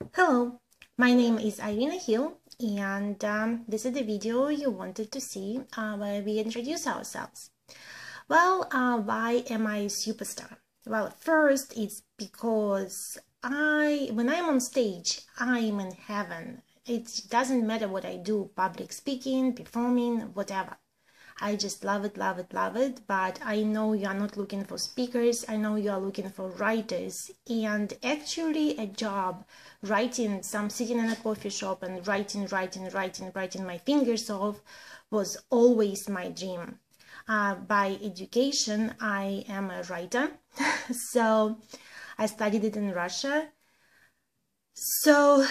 Hello, my name is Irina Hill and um, this is the video you wanted to see uh, where we introduce ourselves. Well, uh, why am I a superstar? Well, first it's because I, when I'm on stage, I'm in heaven. It doesn't matter what I do, public speaking, performing, whatever. I just love it, love it, love it. But I know you are not looking for speakers. I know you are looking for writers. And actually, a job writing, some sitting in a coffee shop and writing, writing, writing, writing my fingers off was always my dream. Uh, by education, I am a writer. so I studied it in Russia. So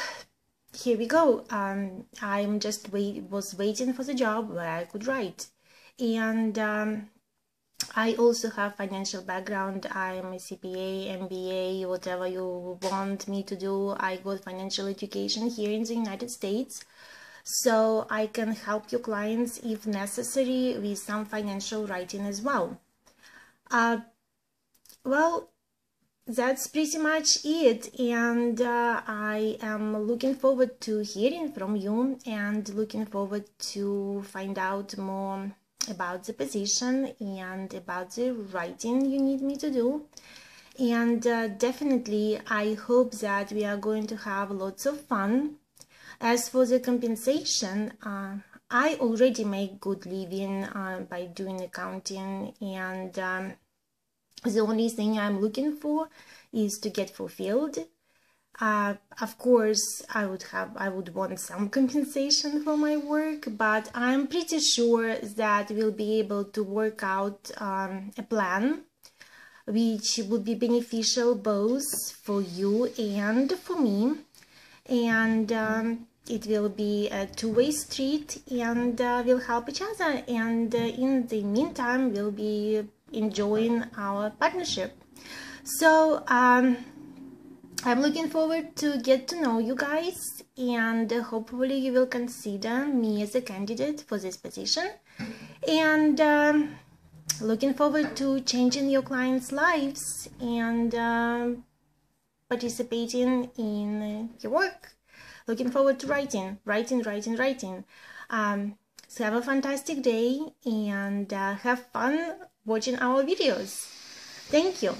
here we go. Um, I'm just wait was waiting for the job where I could write and um, I also have financial background. I'm a CPA, MBA, whatever you want me to do. I got financial education here in the United States. So I can help your clients if necessary with some financial writing as well. Uh, well, that's pretty much it and uh, I am looking forward to hearing from you and looking forward to find out more about the position and about the writing you need me to do. And uh, definitely I hope that we are going to have lots of fun. As for the compensation uh, I already make good living uh, by doing accounting and um, the only thing I'm looking for is to get fulfilled uh, of course, I would have, I would want some compensation for my work, but I'm pretty sure that we'll be able to work out um, a plan which would be beneficial both for you and for me. And um, it will be a two-way street and uh, we'll help each other. And uh, in the meantime, we'll be enjoying our partnership. So, um, I'm looking forward to get to know you guys and hopefully you will consider me as a candidate for this position and um, looking forward to changing your clients' lives and um, participating in your work. Looking forward to writing, writing, writing, writing. Um, so have a fantastic day and uh, have fun watching our videos. Thank you.